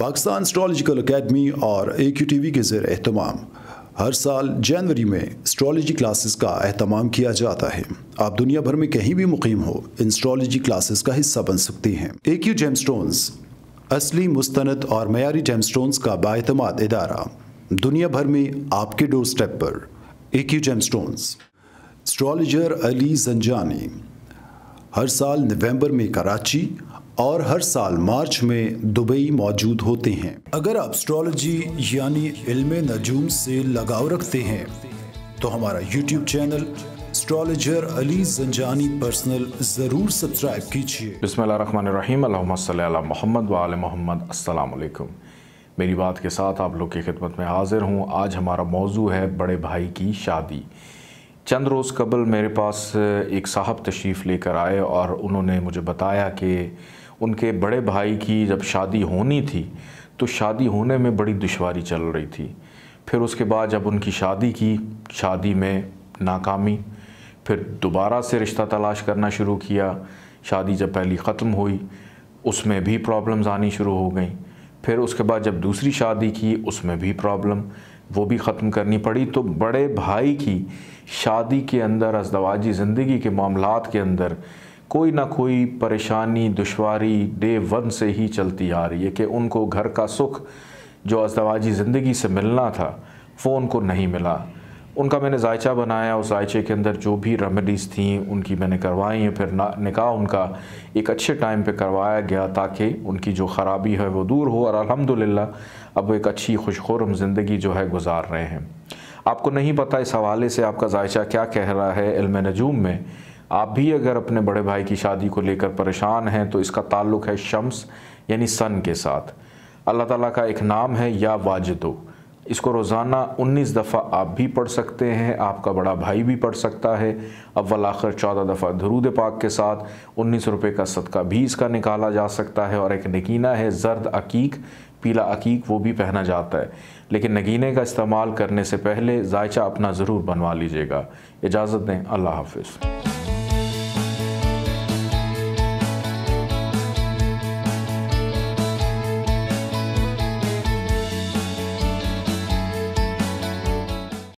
Pakistan astrological academy और ए Q T V के जेर अहतमाम हर साल जनवरी में एस्ट्रोलॉजी क्लासेस का अहतमाम किया जाता है। आप दुनिया भर में कहीं भी मुकीम हो, इन क्लासेस का हिस्सा बन सकते हैं। ए क्यू जेम स्टोन्स असली, मुस्तनद और मयारी जेमस्टोन्स का बातमाद इदारा। दुनिया भर में आपके डोर स्टेप पर A Q gemstones astrologer Ali Janjani, हर साल नवंबर में कराची और हर साल मार्च में दुबई मौजूद होते हैं। अगर आप एस्ट्रोलॉजी यानी इल्म नजूम से लगाव रखते हैं तो हमारा YouTube channel astrologer Ali Janjani personal ज़रूर सब्सक्राइब कीजिए। बसमीम मोहम्मद वाल मोहम्मद, अस्सलाम मेरी बात के साथ आप लोग की खिदमत में हाज़िर हूँ। आज हमारा मौजू है बड़े भाई की शादी। चंद रोज़ कबल मेरे पास एक साहब तशरीफ़ लेकर आए और उन्होंने मुझे बताया कि उनके बड़े भाई की जब शादी होनी थी तो शादी होने में बड़ी दुशारी चल रही थी। फिर उसके बाद जब उनकी शादी की, शादी में नाकामी, फिर दोबारा से रिश्ता तलाश करना शुरू किया, शादी जब पहली ख़त्म हुई, उसमें भी प्रॉब्लम्स आनी शुरू हो गई। फिर उसके बाद जब दूसरी शादी की, उसमें भी प्रॉब्लम वो भी ख़त्म करनी पड़ी। तो बड़े भाई की शादी के अंदर, अजदवाजी ज़िंदगी के मामला के अंदर कोई ना कोई परेशानी दुशारी डे वन से ही चलती आ रही है कि उनको घर का सुख जो अजदवाजी ज़िंदगी से मिलना था वो उनको नहीं मिला। उनका मैंने जायचा बनाया, उस जायचे के अंदर जो भी रेमेडीज़ थी, उनकी मैंने करवाई हैं। फिर निकाह उनका एक अच्छे टाइम पे करवाया गया ताकि उनकी जो ख़राबी है वो दूर हो और अल्हम्दुलिल्लाह अब एक अच्छी खुशखोरम ज़िंदगी जो है गुजार रहे हैं। आपको नहीं पता इस हवाले से आपका जायचा क्या कह रहा है इल्म नजूम में आप भी अगर अपने बड़े भाई की शादी को लेकर परेशान हैं तो इसका ताल्लुक़ है शम्स, यानी सन के साथ। अल्लाह ताला का एक नाम है या वाजदो। इसको रोज़ाना 19 दफ़ा आप भी पढ़ सकते हैं, आपका बड़ा भाई भी पढ़ सकता है। अव्वल आखिर चौदह दफ़ा दरूद पाक के साथ उन्नीस रुपये का सदका भी इसका निकाला जा सकता है और एक नगीना है, जर्द अकीक, पीला अकीक, वो भी पहना जाता है। लेकिन नगीने का इस्तेमाल करने से पहले जायचा अपना ज़रूर बनवा लीजिएगा। इजाज़त दें, अल्लाह हाफिज़।